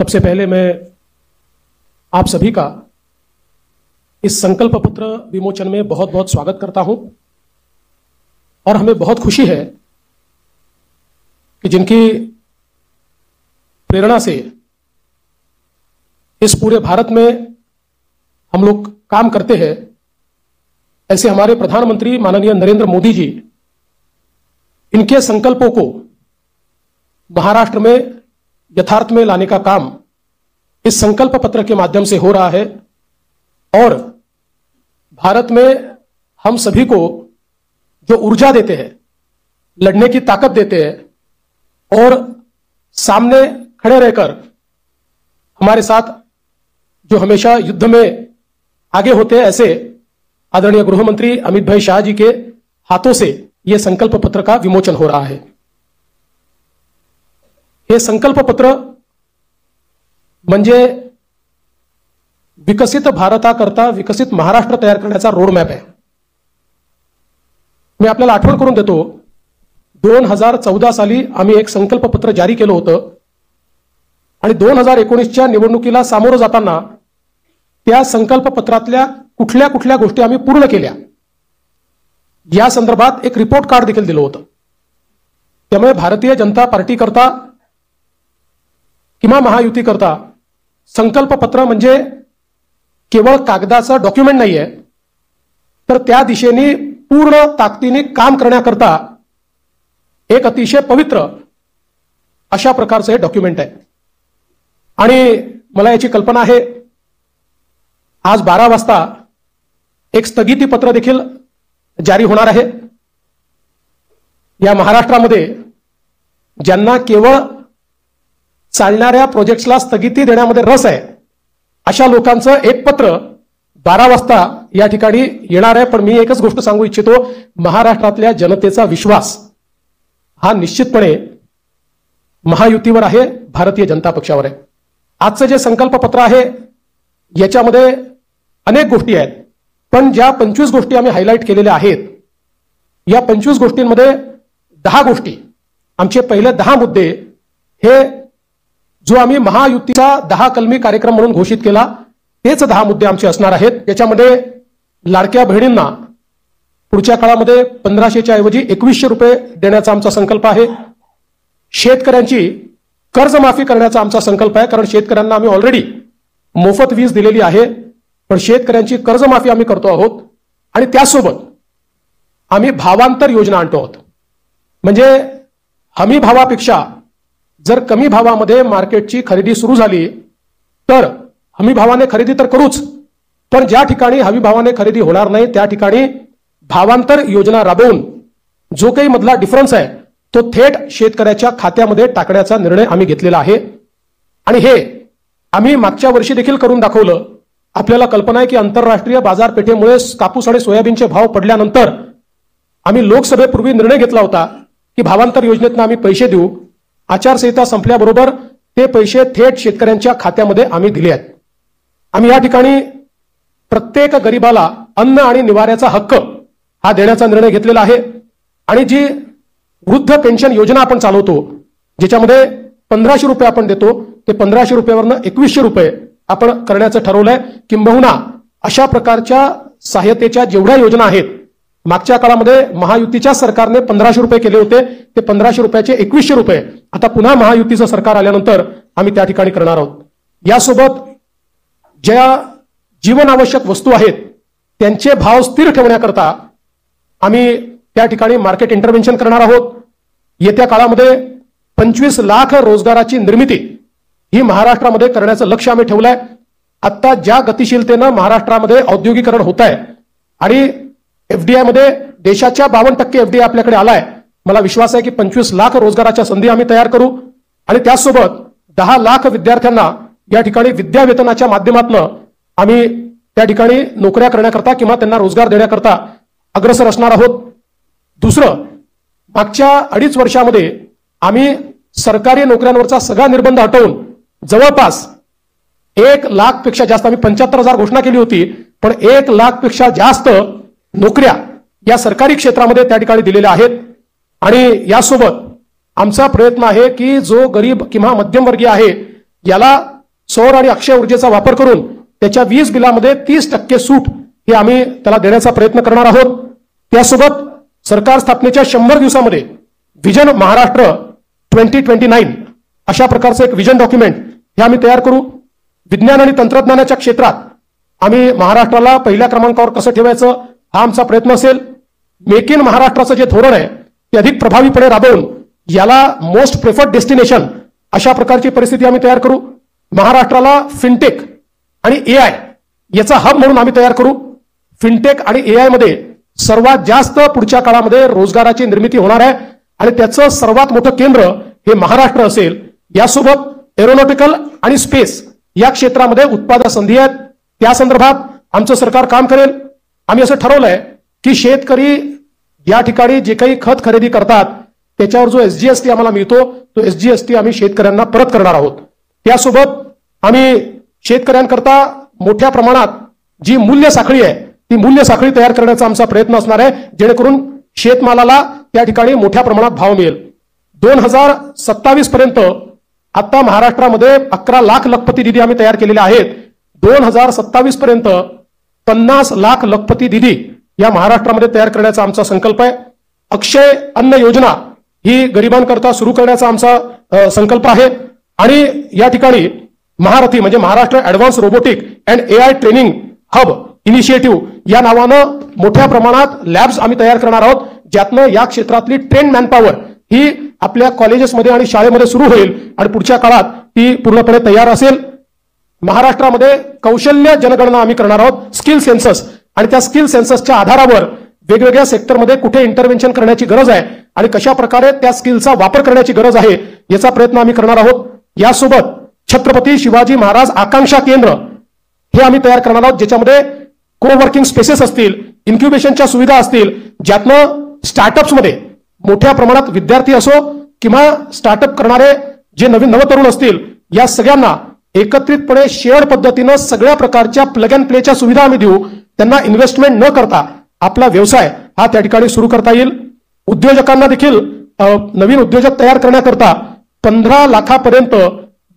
सबसे पहले मैं आप सभी का इस संकल्प पत्र विमोचन में बहुत बहुत स्वागत करता हूँ। और हमें बहुत खुशी है कि जिनकी प्रेरणा से इस पूरे भारत में हम लोग काम करते हैं, ऐसे हमारे प्रधानमंत्री माननीय नरेंद्र मोदी जी, इनके संकल्पों को महाराष्ट्र में यथार्थ में लाने का काम इस संकल्प पत्र के माध्यम से हो रहा है और भारत में हम सभी को जो ऊर्जा देते हैं, लड़ने की ताकत देते हैं और सामने खड़े रहकर हमारे साथ जो हमेशा युद्ध में आगे होते हैं, ऐसे आदरणीय गृह मंत्री अमित भाई शाह जी के हाथों से यह संकल्प पत्र का विमोचन हो रहा है। हे संकल्प पत्र म्हणजे विकसित भारताकरता विकसित महाराष्ट्र तयार करण्याचा रोडमॅप आहे. मी आपल्याला आठवण करून देतो दोन हजार चौदा साली आम्ही एक संकल्प पत्र जारी केलं होतं आणि दोन हजार एकोणीसच्या निवडणुकीला सामोरं जाताना त्या संकल्पपत्रातल्या कुठल्या कुठल्या गोष्टी आम्ही पूर्ण केल्या. या संदर्भात एक रिपोर्ट कार्ड देखील दिलं होतं. त्यामुळे भारतीय जनता पार्टी करता किंवा महायुती करता संकल्प पत्र म्हणजे केवळ कागदाचं डॉक्युमेंट नाहीये तर त्या दिशेने पूर्ण ताकदीने काम करण्याकरता एक अतिशय पवित्र अशा प्रकारचं हे डॉक्युमेंट आहे. आणि मला याची कल्पना आहे आज बारा वाजता एक स्थगिती पत्र देखील जारी होणार आहे. या महाराष्ट्रामध्ये ज्यांना केवळ चालणाऱ्या प्रोजेक्ट्सला स्थगिती देण्यामध्ये रस आहे. अशा लोकांचं एक पत्र बारा वाजता या ठिकाणी येणार आहे. पण मी एकच गोष्ट सांगू इच्छितो महाराष्ट्रातल्या जनतेचा विश्वास हा निश्चितपणे महायुतीवर आहे भारतीय जनता पक्षावर आहे. आजचं जे संकल्प पत्र आहे याच्यामध्ये अनेक गोष्टी आहेत. पण ज्या पंचवीस गोष्टी आम्ही हायलाईट केलेल्या आहेत या पंचवीस गोष्टींमध्ये दहा गोष्टी. आमचे पहिले दहा मुद्दे हे जो आम्ही महायुतीचा दहा कलमी कार्यक्रम म्हणून घोषित केला तेच दहा मुद्दे आमचे असणार आहेत. याच्यामध्ये लाडक्या बहिणींना पुढच्या काळामध्ये पंधराशेच्या ऐवजी एकवीसशे रुपये देण्याचा आमचा संकल्प आहे. शेतकऱ्यांची कर्जमाफी करण्याचा आमचा संकल्प आहे कारण शेतकऱ्यांना आम्ही ऑलरेडी मोफत वीज दिलेली आहे. पण शेतकऱ्यांची कर्जमाफी आम्ही करतो आहोत. आणि त्यासोबत आम्ही भावांतर योजना आणतो आहोत. म्हणजे हमी भावापेक्षा जर कमी भावामध्ये मार्केटची खरेदी सुरू झाली तर हमी भावाने खरेदी तर करूच पण ज्या ठिकाणी हमी भावाने खरेदी होणार नाही त्या ठिकाणी भावांतर योजना राबवून जो काही मधला डिफरन्स आहे तो थेट शेतकऱ्याच्या खात्यामध्ये टाकण्याचा निर्णय आम्ही घेतलेला आहे. आणि हे आम्ही मागच्या वर्षी देखील करून दाखवलं. आपल्याला कल्पना आहे की आंतरराष्ट्रीय बाजारपेठेमुळे कापूस आणि सोयाबीनचे भाव पडल्यानंतर आम्ही लोकसभेपूर्वी निर्णय घेतला होता की भावांतर योजनेतनं आम्ही पैसे देऊ. आचारसंहिता संपल्याबरोबर ते पैसे थेट शेतकऱ्यांच्या खात्यामध्ये आम्ही दिले आहेत. आम्ही या ठिकाणी प्रत्येक गरिबाला अन्न आणि निवाऱ्याचा हक्क हा देण्याचा निर्णय घेतलेला आहे. आणि जी वृद्ध पेन्शन योजना आपण चालवतो ज्याच्यामध्ये पंधराशे रुपये आपण देतो ते पंधराशे रुपयावरनं एकवीसशे रुपये आपण करण्याचं ठरवलंय. किंबहुना अशा प्रकारच्या सहाय्यतेच्या जेवढ्या योजना आहेत मागच्या काळामध्ये महायुतीच्या सरकारने पंधराशे रुपये केले होते. ते पंधराशे रुपयाचे एकवीसशे रुपये. आता पुन्हा महायुतीचं सरकार आल्यानंतर आम्ही त्या ठिकाणी करणार आहोत. यासोबत ज्या जीवनावश्यक वस्तू आहेत त्यांचे भाव स्थिर ठेवण्याकरता आम्ही त्या ठिकाणी मार्केट इंटरव्हेन्शन करणार आहोत. येत्या काळामध्ये पंचवीस लाख रोजगाराची निर्मिती ही महाराष्ट्रामध्ये करण्याचं लक्ष आम्ही ठेवलंय. आता ज्या गतिशीलतेनं महाराष्ट्रामध्ये औद्योगिकरण होत आहे आणि एफडीआयमध्ये देशाच्या बावन्न टक्के एफडीआय आपल्याकडे आलाय. मला विश्वास आहे की पंचवीस लाख रोजगाराच्या संधी आम्ही तयार करू. आणि त्याचसोबत दहा लाख विद्यार्थ्यांना या ठिकाणी विद्यावेतनाच्या माध्यमातून आम्ही त्या ठिकाणी नोकऱ्या करण्याकरता किंवा त्यांना रोजगार देण्याकरता अग्रसर असणार आहोत. दुसरं मागच्या अडीच वर्षामध्ये आम्ही सरकारी नोकऱ्यांवरचा सगळा निर्बंध हटवून जवळपास एक लाखपेक्षा जास्त आम्ही पंच्याहत्तर हजार घोषणा केली होती पण एक लाखपेक्षा जास्त नोकऱ्या या सरकारी क्षेत्रामध्ये त्या ठिकाणी दिलेल्या आहेत. आणि यासोबत आमचा प्रयत्न आहे की जो गरीब किंवा मध्यमवर्गीय आहे याला सौर आणि अक्षय ऊर्जेचा वापर करून त्याच्या वीज बिलामध्ये तीस टक्के सूट हे आम्ही त्याला देण्याचा प्रयत्न करणार आहोत. त्यासोबत सरकार स्थापनेच्या शंभर दिवसामध्ये vision Maharashtra twenty twenty nine अशा प्रकारचं एक विजन डॉक्युमेंट हे आम्ही तयार करू. विज्ञान आणि तंत्रज्ञानाच्या क्षेत्रात आम्ही महाराष्ट्राला पहिल्या क्रमांकावर कसं ठेवायचं? हा आमचा प्रयत्न असेल. मेक इन महाराष्ट्राचं जे धोरण आहे ते अधिक प्रभावीपणे राबवून याला मोस्ट प्रेफर्ड डेस्टिनेशन अशा प्रकारची परिस्थिती आम्ही तयार करू. महाराष्ट्राला फिनटेक आणि ए आय याचा हब म्हणून आम्ही तयार करू. फिनटेक आणि ए मध्ये सर्वात जास्त पुढच्या काळामध्ये रोजगाराची निर्मिती होणार आहे आणि त्याचं सर्वात मोठं केंद्र हे महाराष्ट्र असेल. यासोबत एरोनॉटिकल आणि स्पेस या क्षेत्रामध्ये उत्पादन संधी आहेत. त्या संदर्भात आमचं सरकार काम करेल. आम्ही असं ठरवलंय की शेतकरी या ठिकाणी जे काही खत खरेदी करतात त्याच्यावर जो एसजीएसटी आम्हाला मिळतो तो एसजीएसटी आम्ही शेतकऱ्यांना परत करणार आहोत. त्यासोबत आम्ही शेतकऱ्यांकरता मोठ्या प्रमाणात जी मूल्य साखळी आहे ती मूल्य साखळी तयार करण्याचा आमचा प्रयत्न असणार आहे जेणेकरून शेतमालाला त्या ठिकाणी मोठ्या प्रमाणात भाव मिळेल. दोन हजार सत्तावीस पर्यंत आता महाराष्ट्रामध्ये अकरा लाख लखपती दिदी आम्ही तयार केलेल्या आहेत. दोन हजार सत्तावीस पर्यंत पन्नास लाख लखपती दिदी या महाराष्ट्रामध्ये तयार करण्याचा आमचा संकल्प आहे. अक्षय अन्न योजना ही गरिबांकरता सुरू करण्याचा आमचा संकल्प आहे. आणि या ठिकाणी महारथी म्हणजे Maharashtra advance robotic and A I training hub initiative या नावानं मोठ्या प्रमाणात लॅब्स आम्ही तयार करणार आहोत. ज्यातनं या क्षेत्रातली ट्रेन मॅनपॉवर ही आपल्या कॉलेजेसमध्ये आणि शाळेमध्ये सुरू होईल आणि पुढच्या काळात ती पूर्णपणे तयार असेल. महाराष्ट्रामध्ये कौशल्य जनगणना आम्ही करणार आहोत स्किल सेन्सस आणि त्या स्किल सेन्ससच्या आधारावर वेगवेगळ्या सेक्टरमध्ये कुठे इंटरव्हेन्शन करण्याची गरज आहे आणि कशा प्रकारे त्या स्किलचा वापर करण्याची गरज आहे याचा प्रयत्न आम्ही करणार आहोत. यासोबत छत्रपती शिवाजी महाराज आकांक्षा केंद्र हे आम्ही तयार करणार आहोत ज्याच्यामध्ये को वर्किंग स्पेसेस असतील इन्क्युबेशनच्या सुविधा असतील ज्यातनं स्टार्टअप्समध्ये मोठ्या प्रमाणात विद्यार्थी असो किंवा स्टार्टअप करणारे जे नवीन नवतरुण असतील या सगळ्यांना एकत्रितपणे शेअर पद्धतीनं सगळ्या प्रकारच्या प्लग अँड प्लेच्या सुविधा आम्ही देऊ. त्यांना इन्व्हेस्टमेंट न करता आपला व्यवसाय हा त्या ठिकाणी सुरू करता येईल. उद्योजकांना देखील नवीन उद्योजक तयार करण्याकरता पंधरा लाखापर्यंत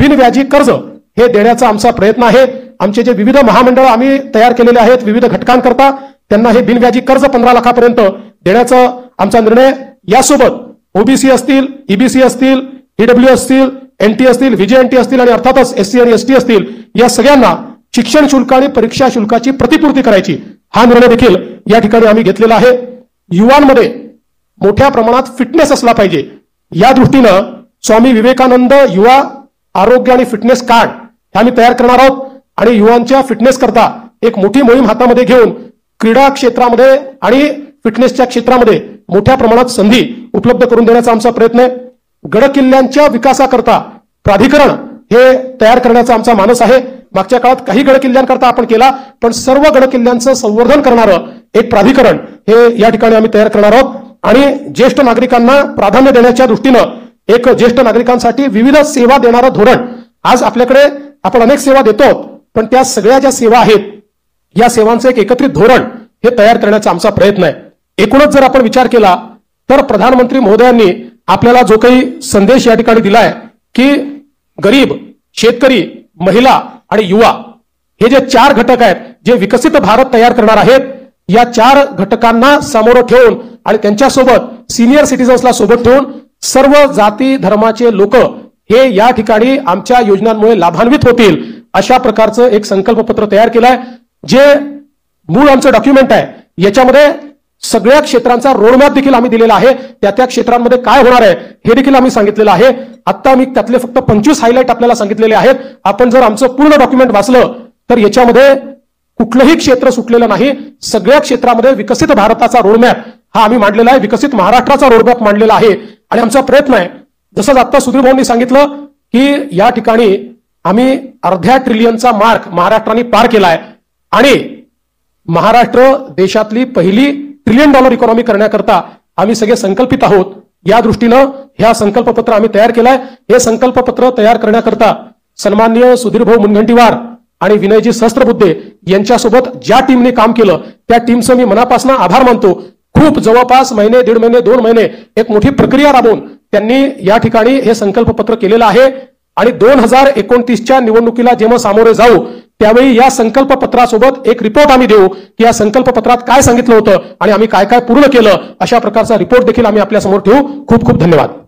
बिनव्याजी कर्ज हे देण्याचा आमचा प्रयत्न आहे. आमचे जे विविध महामंडळ आम्ही तयार केलेले आहेत विविध घटकांकरता त्यांना हे बिनव्याजी कर्ज पंधरा लाखापर्यंत देण्याचा आमचा निर्णय. यासोबत ओबीसी असतील ईबीसी असतील ईडब्ल्यू असतील एनटी असतील व्हीजेएनटी असतील आणि अर्थातच एससी आणि एसटी असतील या सगळ्यांना शिक्षण शुल्क आणि परीक्षा शुल्काची प्रतिपूर्ती करायची. हा निर्णय देखील या ठिकाणी आम्ही घेतलेला आहे. युवांमध्ये मोठ्या प्रमाणात फिटनेस असला पाहिजे. या दृष्टीनं स्वामी विवेकानंद युवा आरोग्य आणि फिटनेस कार्ड हे आम्ही तयार करणार आहोत. आणि युवांच्या फिटनेस करता एक मोठी मोहीम हातामध्ये घेऊन क्रीडा क्षेत्रामध्ये आणि फिटनेसच्या क्षेत्रामध्ये मोठ्या प्रमाणात संधी उपलब्ध करून देण्याचा आमचा प्रयत्न आहे. गड किल्ल्यांच्या विकासाकरता प्राधिकरण हे तयार करण्याचा आमचा मानस आहे. मागच्या काळात काही गड किल्ल्यांकरता आपण केला पण सर्व गड किल्ल्यांचं संवर्धन करणारं एक प्राधिकरण हे या ठिकाणी आम्ही तयार करणार आहोत. आणि ज्येष्ठ नागरिकांना प्राधान्य देण्याच्या दृष्टीनं एक ज्येष्ठ नागरिकांसाठी विविध सेवा देणारं धोरण आज आपल्याकडे आपण अनेक सेवा देतो पण त्या सगळ्या ज्या सेवा आहेत या सेवांचं एक एकत्रित धोरण हे तयार करण्याचा आमचा प्रयत्न आहे. एकूणच जर आपण विचार केला तर प्रधानमंत्री महोदयांनी आपल्याला जो काही संदेश या ठिकाणी दिलाय की गरीब शेतकरी महिला आणि युवा हे जे चार घटक आहेत जे विकसित भारत तयार करणार आहेत या चार घटकांना समोर ठेवून आणि त्यांच्यासोबत सिनियर सिटीजन्सला सोबत ठेवून सर्व जाती धर्माचे लोक हे या ठिकाणी आमच्या योजनांमुळे लाभान्वित होतील अशा प्रकारचं एक संकल्पपत्र तयार केलंय जे मूळ आमचं डॉक्युमेंट आहे. याच्यामध्ये सगळ्या क्षेत्रांचा रोडमॅप देखील आम्ही दिलेला आहे. त्या त्या क्षेत्रांमध्ये काय होणार आहे हे देखील आम्ही सांगितलेलं आहे. आता मी त्यातले फक्त पंचवीस हायलाईट आपल्याला सांगितलेले आहेत. आपण जर आमचं पूर्ण डॉक्युमेंट वाचलं तर याच्यामध्ये कुठलंही क्षेत्र सुटलेलं नाही. सगळ्या क्षेत्रामध्ये विकसित भारताचा रोडमॅप हा आम्ही मांडलेला आहे. विकसित महाराष्ट्राचा रोडमॅप मांडलेला आहे. आणि आमचा प्रयत्न आहे जसंच आता सुधीर भाऊंनी सांगितलं की या ठिकाणी आम्ही अर्ध्या ट्रिलियनचा मार्क महाराष्ट्राने पार केला आहे आणि महाराष्ट्र देशातली पहिली ट्रिलियन डॉलर इकॉनॉमी करण्याकरता आम्ही सगळे संकल्पित आहोत. या दृष्टीनं ह्या संकल्पपत्र आम्ही तयार केलंय. हे संकल्पपत्र तयार करण्याकरता सन्माननीय सुधीरभाऊ मुनगंटीवार आणि विनयजी सहस्त्रबुद्धे यांच्यासोबत ज्या टीमने काम केलं त्या टीमचं मी मनापासून आभार मानतो. खूप जवळपास महिने दीड महिने दोन महिने एक मोठी प्रक्रिया राबवून त्यांनी या ठिकाणी हे संकल्पपत्र केलेलं आहे. आणि दोन हजार एकोणतीसच्या निवडणुकीला जेव्हा सामोरे जाऊ त्यावेळी या संकल्प पत्रासोबत एक रिपोर्ट आम्ही देऊ की या संकल्प पत्रात काय सांगितलं होतं आणि आम्ही काय काय पूर्ण केलं अशा प्रकारचा रिपोर्ट देखील आम्ही आपल्यासमोर ठेवू. खूप खूप धन्यवाद.